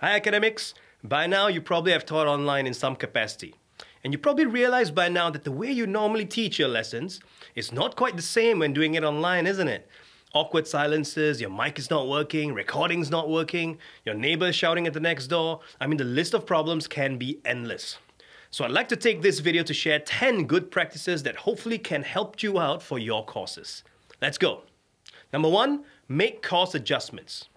Hi, academics. By now, you probably have taught online in some capacity. And you probably realize by now that the way you normally teach your lessons is not quite the same when doing it online, isn't it? Awkward silences, your mic is not working, recording's not working, your neighbor shouting at the next door. I mean, the list of problems can be endless. So I'd like to take this video to share 10 good practices that hopefully can help you out for your courses. Let's go. Number one, make course adjustments.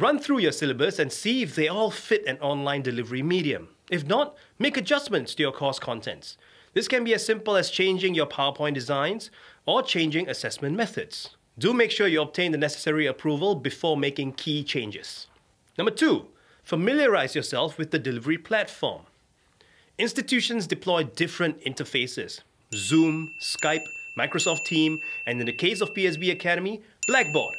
Run through your syllabus and see if they all fit an online delivery medium. If not, make adjustments to your course contents. This can be as simple as changing your PowerPoint designs or changing assessment methods. Do make sure you obtain the necessary approval before making key changes. Number two, familiarize yourself with the delivery platform. Institutions deploy different interfaces Zoom, Skype, Microsoft Team, and in the case of PSB Academy, Blackboard.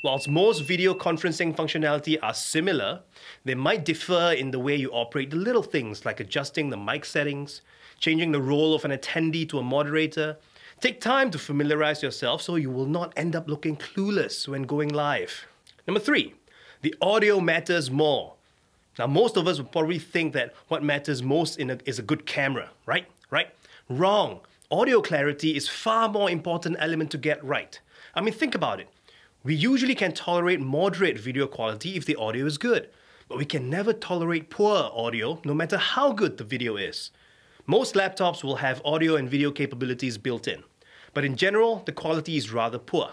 Whilst most video conferencing functionality are similar, they might differ in the way you operate the little things like adjusting the mic settings, changing the role of an attendee to a moderator. Take time to familiarize yourself so you will not end up looking clueless when going live. Number three, the audio matters more. Now, most of us would probably think that what matters most a, is a good camera, right? Right? Wrong. Audio clarity is far more important element to get right. I mean, think about it. We usually can tolerate moderate video quality if the audio is good, but we can never tolerate poor audio no matter how good the video is. Most laptops will have audio and video capabilities built in, but in general, the quality is rather poor.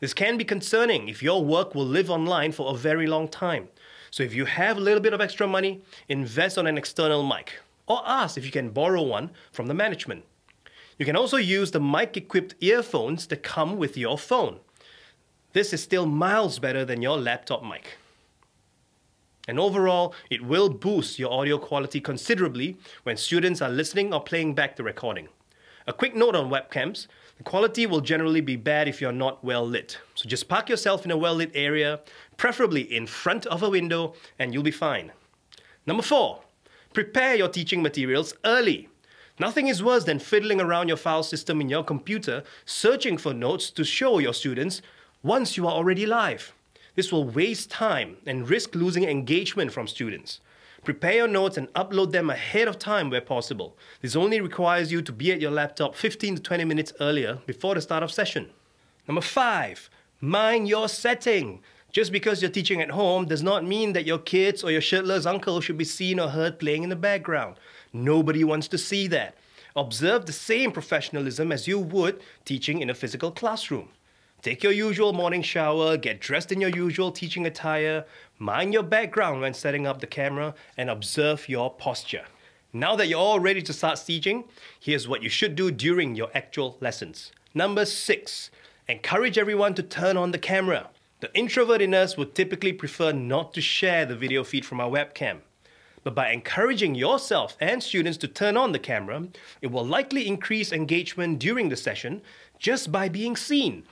This can be concerning if your work will live online for a very long time. So if you have a little bit of extra money, invest on an external mic, or ask if you can borrow one from the management. You can also use the mic-equipped earphones that come with your phone. This is still miles better than your laptop mic. And overall, it will boost your audio quality considerably when students are listening or playing back the recording. A quick note on webcams, the quality will generally be bad if you're not well lit. So just park yourself in a well lit area, preferably in front of a window, and you'll be fine. Number four, prepare your teaching materials early. Nothing is worse than fiddling around your file system in your computer, searching for notes to show your students once you are already live. This will waste time and risk losing engagement from students. Prepare your notes and upload them ahead of time where possible. This only requires you to be at your laptop 15 to 20 minutes earlier before the start of session. Number five, mind your setting. Just because you're teaching at home does not mean that your kids or your shirtless uncle should be seen or heard playing in the background. Nobody wants to see that. Observe the same professionalism as you would teaching in a physical classroom. Take your usual morning shower, get dressed in your usual teaching attire, mind your background when setting up the camera, and observe your posture. Now that you're all ready to start teaching, here's what you should do during your actual lessons. Number six, encourage everyone to turn on the camera. The introvert in us would typically prefer not to share the video feed from our webcam. But by encouraging yourself and students to turn on the camera, it will likely increase engagement during the session just by being seen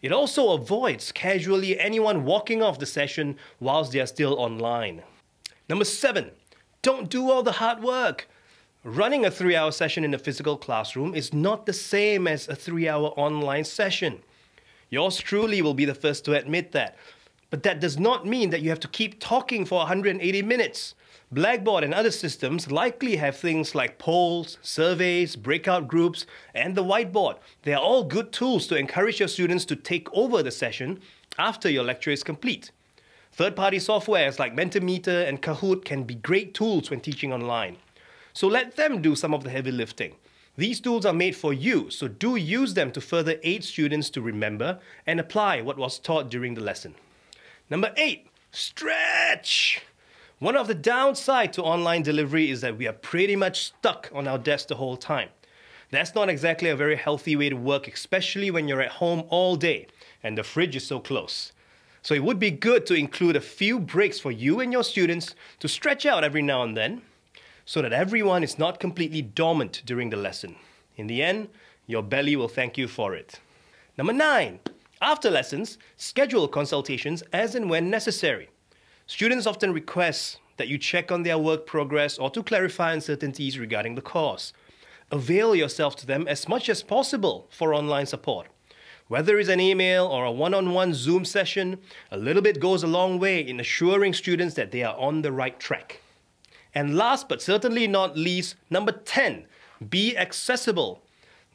it also avoids casually anyone walking off the session whilst they are still online. Number seven, don't do all the hard work. Running a three hour session in a physical classroom is not the same as a three hour online session. Yours truly will be the first to admit that. But that does not mean that you have to keep talking for 180 minutes. Blackboard and other systems likely have things like polls, surveys, breakout groups, and the whiteboard. They are all good tools to encourage your students to take over the session after your lecture is complete. Third-party softwares like Mentimeter and Kahoot can be great tools when teaching online. So let them do some of the heavy lifting. These tools are made for you, so do use them to further aid students to remember and apply what was taught during the lesson. Number eight, stretch! One of the downside to online delivery is that we are pretty much stuck on our desk the whole time. That's not exactly a very healthy way to work, especially when you're at home all day and the fridge is so close. So it would be good to include a few breaks for you and your students to stretch out every now and then so that everyone is not completely dormant during the lesson. In the end, your belly will thank you for it. Number nine, after lessons, schedule consultations as and when necessary. Students often request that you check on their work progress or to clarify uncertainties regarding the course. Avail yourself to them as much as possible for online support. Whether it's an email or a one on one Zoom session, a little bit goes a long way in assuring students that they are on the right track. And last but certainly not least, number 10, be accessible.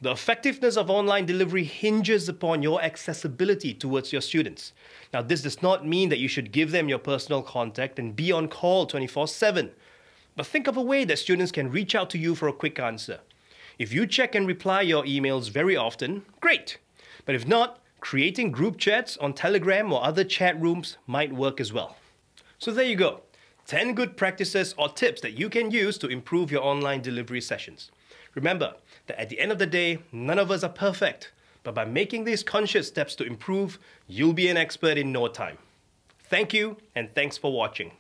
The effectiveness of online delivery hinges upon your accessibility towards your students. Now, this does not mean that you should give them your personal contact and be on call 24 7. But think of a way that students can reach out to you for a quick answer. If you check and reply your emails very often, great. But if not, creating group chats on Telegram or other chat rooms might work as well. So there you go 10 good practices or tips that you can use to improve your online delivery sessions. Remember that at the end of the day, none of us are perfect, but by making these conscious steps to improve, you'll be an expert in no time. Thank you, and thanks for watching.